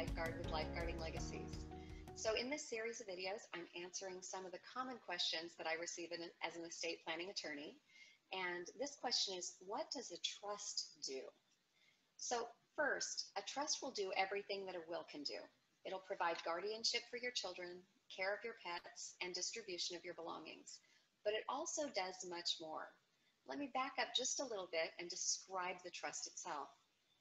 lifeguard with Lifeguarding Legacies. So in this series of videos, I'm answering some of the common questions that I receive in, as an estate planning attorney. And this question is, what does a trust do? So first, a trust will do everything that a will can do. It'll provide guardianship for your children, care of your pets, and distribution of your belongings. But it also does much more. Let me back up just a little bit and describe the trust itself.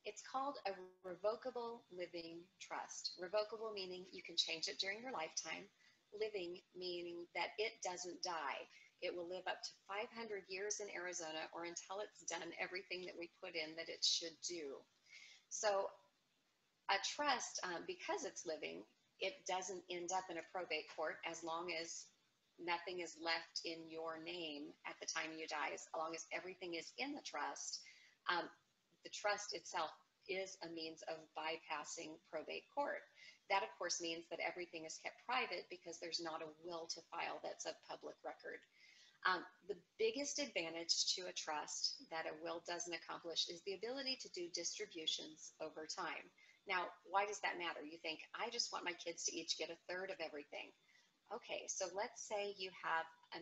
It's called a revocable living trust. Revocable meaning you can change it during your lifetime. Living meaning that it doesn't die. It will live up to 500 years in Arizona or until it's done everything that we put in that it should do. So a trust, um, because it's living, it doesn't end up in a probate court as long as nothing is left in your name at the time you die, as long as everything is in the trust. Um, the trust itself is a means of bypassing probate court. That, of course, means that everything is kept private because there's not a will to file that's of public record. Um, the biggest advantage to a trust that a will doesn't accomplish is the ability to do distributions over time. Now, why does that matter? You think, I just want my kids to each get a third of everything. Okay, so let's say you have a,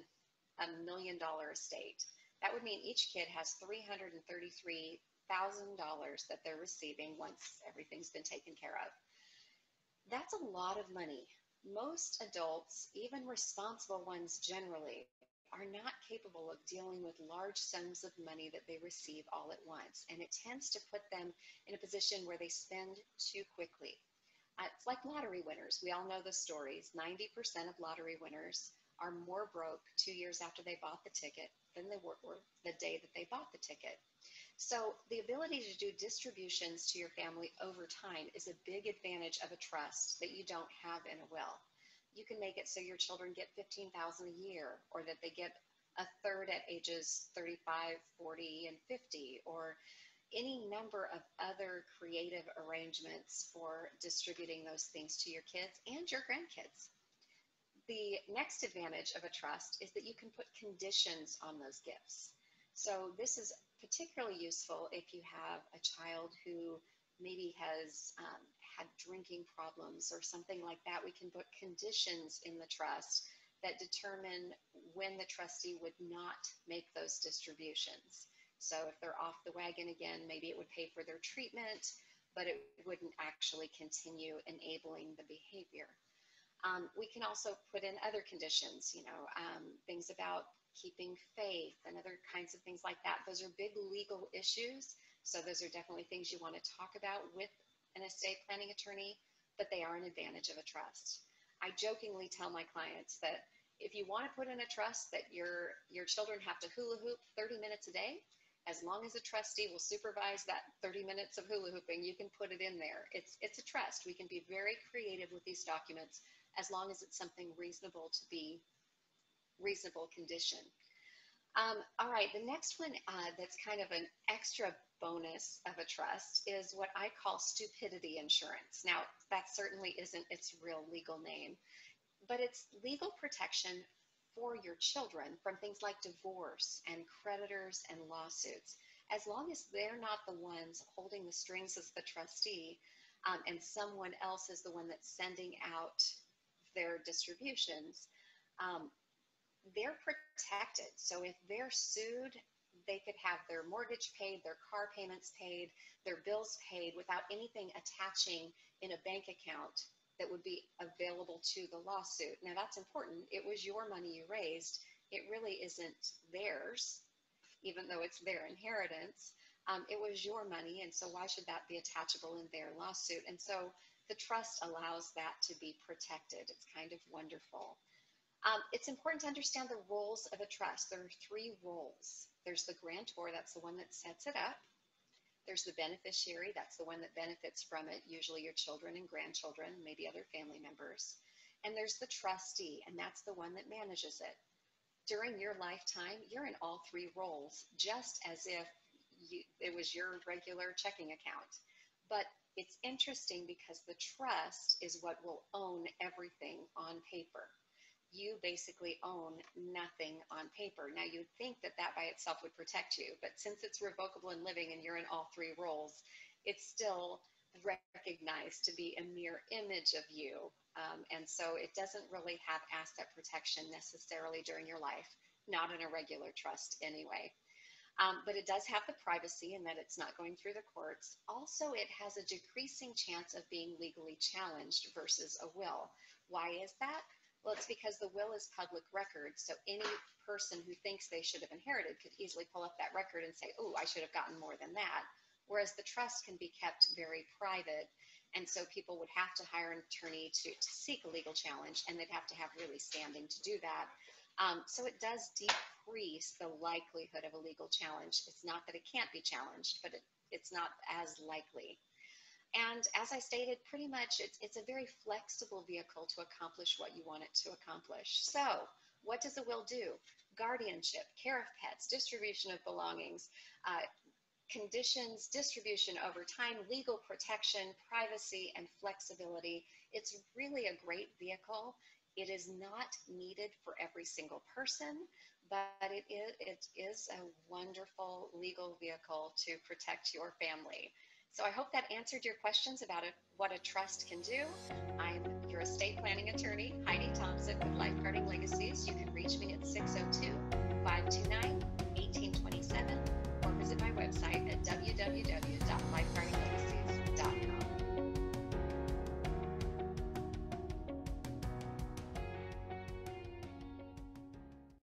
a million dollar estate. That would mean each kid has 333 $1,000 that they're receiving once everything's been taken care of. That's a lot of money. Most adults, even responsible ones generally, are not capable of dealing with large sums of money that they receive all at once. And it tends to put them in a position where they spend too quickly. Uh, it's like lottery winners. We all know the stories. 90% of lottery winners are more broke two years after they bought the ticket than they were the day that they bought the ticket. So the ability to do distributions to your family over time is a big advantage of a trust that you don't have in a will. You can make it so your children get 15,000 a year or that they get a third at ages 35, 40, and 50 or any number of other creative arrangements for distributing those things to your kids and your grandkids. The next advantage of a trust is that you can put conditions on those gifts. So this is particularly useful if you have a child who maybe has um, had drinking problems or something like that. We can put conditions in the trust that determine when the trustee would not make those distributions. So if they're off the wagon again, maybe it would pay for their treatment, but it wouldn't actually continue enabling the behavior. Um, we can also put in other conditions, you know, um, things about keeping faith and other kinds of things like that. Those are big legal issues. So those are definitely things you want to talk about with an estate planning attorney, but they are an advantage of a trust. I jokingly tell my clients that if you want to put in a trust that your your children have to hula hoop 30 minutes a day, as long as a trustee will supervise that 30 minutes of hula hooping, you can put it in there. It's it's a trust. We can be very creative with these documents as long as it's something reasonable to be reasonable condition. Um, all right, the next one uh, that's kind of an extra bonus of a trust is what I call stupidity insurance. Now, that certainly isn't its real legal name, but it's legal protection for your children from things like divorce and creditors and lawsuits. As long as they're not the ones holding the strings as the trustee um, and someone else is the one that's sending out their distributions, um, they're protected. So if they're sued, they could have their mortgage paid, their car payments paid, their bills paid without anything attaching in a bank account that would be available to the lawsuit. Now that's important. It was your money you raised. It really isn't theirs, even though it's their inheritance. Um, it was your money, and so why should that be attachable in their lawsuit? And so the trust allows that to be protected. It's kind of wonderful. Um, it's important to understand the roles of a trust. There are three roles. There's the grantor, that's the one that sets it up. There's the beneficiary, that's the one that benefits from it, usually your children and grandchildren, maybe other family members. And there's the trustee, and that's the one that manages it. During your lifetime, you're in all three roles, just as if you, it was your regular checking account. But it's interesting because the trust is what will own everything on paper you basically own nothing on paper. Now, you'd think that that by itself would protect you, but since it's revocable and living and you're in all three roles, it's still recognized to be a mere image of you. Um, and so it doesn't really have asset protection necessarily during your life, not in a regular trust anyway. Um, but it does have the privacy in that it's not going through the courts. Also, it has a decreasing chance of being legally challenged versus a will. Why is that? Well, it's because the will is public record. So any person who thinks they should have inherited could easily pull up that record and say, oh, I should have gotten more than that whereas the trust can be kept very private. And so people would have to hire an attorney to, to seek a legal challenge, and they'd have to have really standing to do that. Um, so it does decrease the likelihood of a legal challenge. It's not that it can't be challenged, but it, it's not as likely. And as I stated, pretty much it's, it's a very flexible vehicle to accomplish what you want it to accomplish. So, what does a will do? Guardianship, care of pets, distribution of belongings, uh, conditions, distribution over time, legal protection, privacy, and flexibility. It's really a great vehicle. It is not needed for every single person, but it is, it is a wonderful legal vehicle to protect your family. So I hope that answered your questions about it, what a trust can do. I'm your estate planning attorney, Heidi Thompson with Lifeguarding Legacies. You can reach me at 602 529 1827